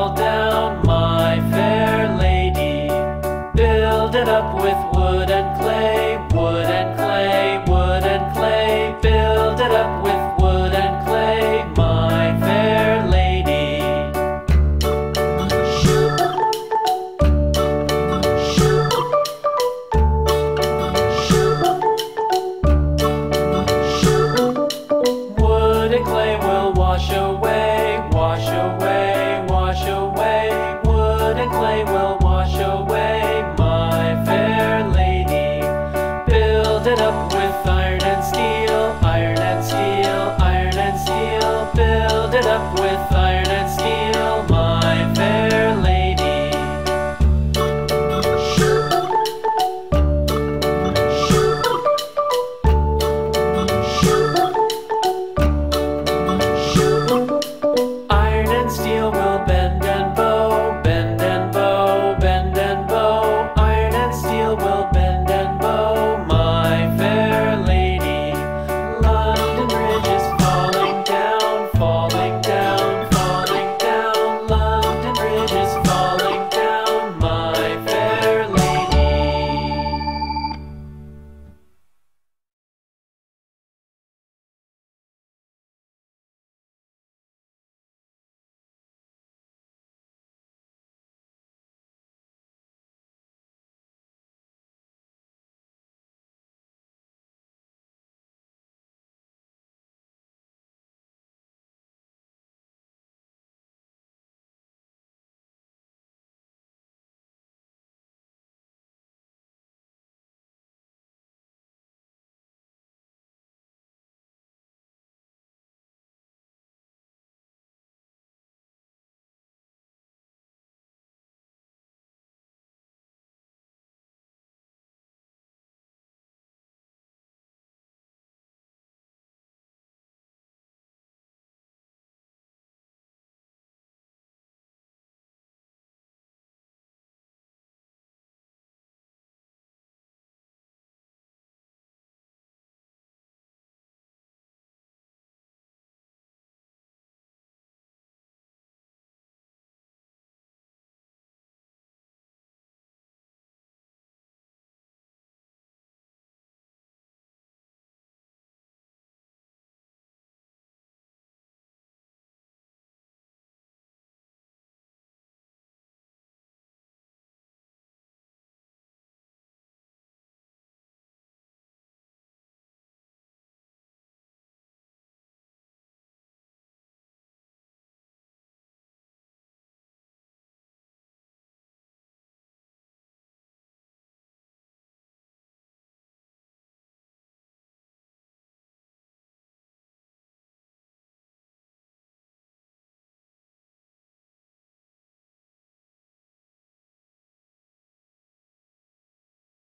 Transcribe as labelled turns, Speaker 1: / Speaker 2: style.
Speaker 1: fall down,